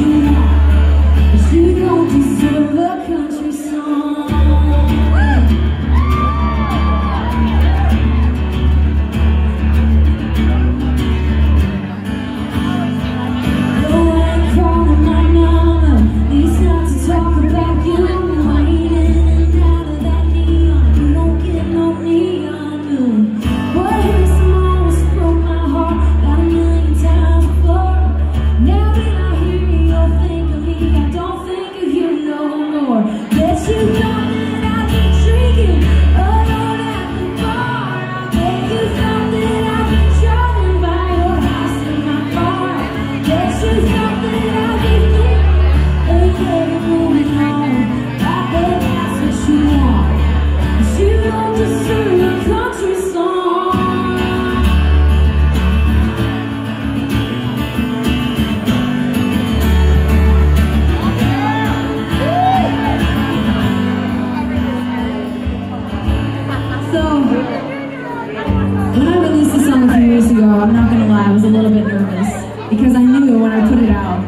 you you don't deserve a country. I'm not gonna lie, I was a little bit nervous because I knew when I put it out,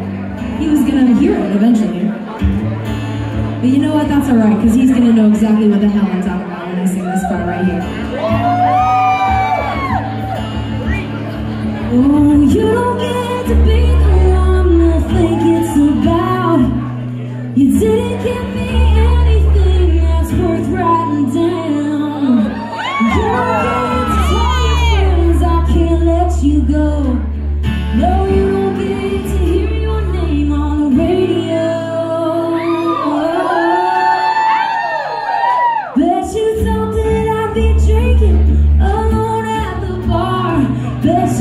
he was gonna hear it eventually. But you know what, that's alright, because he's gonna know exactly what the hell I'm talking about part right here.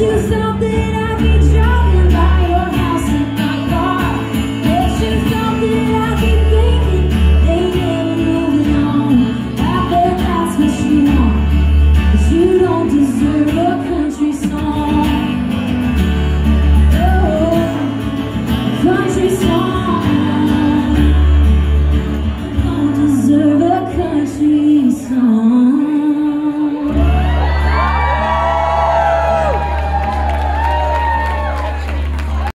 you so